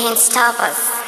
can't stop us.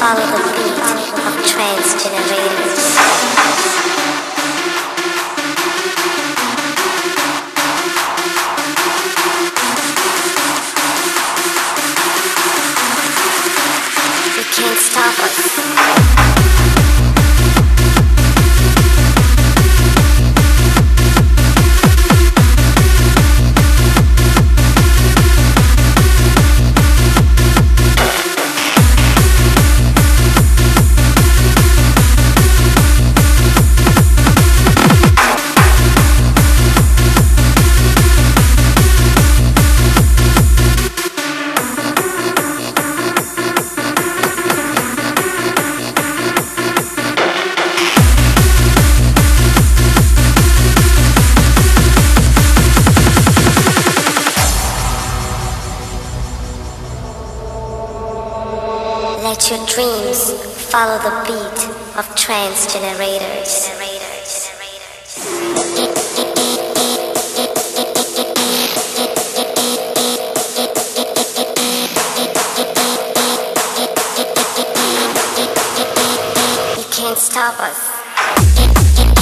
Follow the beat of trance Let your dreams follow the beat of trance generators. You can't stop us.